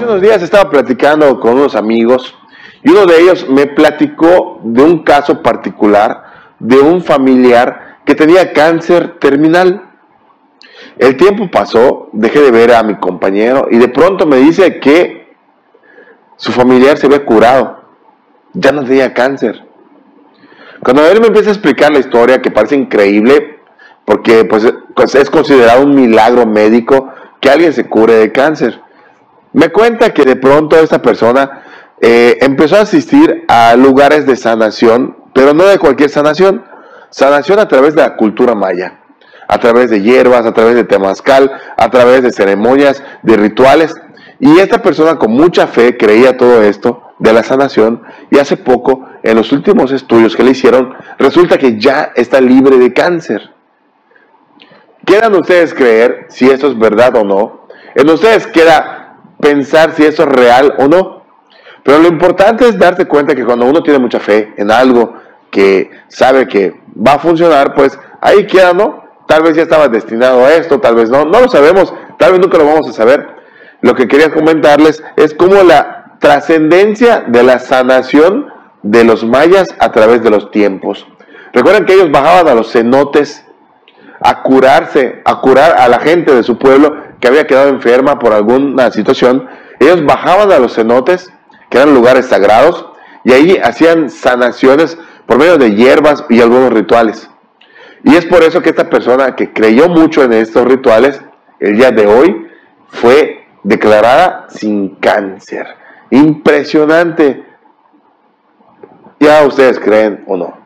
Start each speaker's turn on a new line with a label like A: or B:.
A: Hace unos días estaba platicando con unos amigos y uno de ellos me platicó de un caso particular de un familiar que tenía cáncer terminal. El tiempo pasó, dejé de ver a mi compañero y de pronto me dice que su familiar se había curado, ya no tenía cáncer. Cuando él me empieza a explicar la historia, que parece increíble, porque pues, es considerado un milagro médico que alguien se cure de cáncer. Me cuenta que de pronto esta persona eh, empezó a asistir a lugares de sanación, pero no de cualquier sanación, sanación a través de la cultura maya, a través de hierbas, a través de temazcal, a través de ceremonias, de rituales. Y esta persona con mucha fe creía todo esto de la sanación y hace poco, en los últimos estudios que le hicieron, resulta que ya está libre de cáncer. Quieran ustedes creer si esto es verdad o no. En ustedes queda pensar si eso es real o no. Pero lo importante es darte cuenta que cuando uno tiene mucha fe en algo que sabe que va a funcionar, pues ahí queda, ¿no? Tal vez ya estaba destinado a esto, tal vez no, no lo sabemos, tal vez nunca lo vamos a saber. Lo que quería comentarles es cómo la trascendencia de la sanación de los mayas a través de los tiempos. Recuerden que ellos bajaban a los cenotes a curarse, a curar a la gente de su pueblo que había quedado enferma por alguna situación. Ellos bajaban a los cenotes, que eran lugares sagrados, y ahí hacían sanaciones por medio de hierbas y algunos rituales. Y es por eso que esta persona que creyó mucho en estos rituales, el día de hoy fue declarada sin cáncer. Impresionante. Ya ustedes creen o no.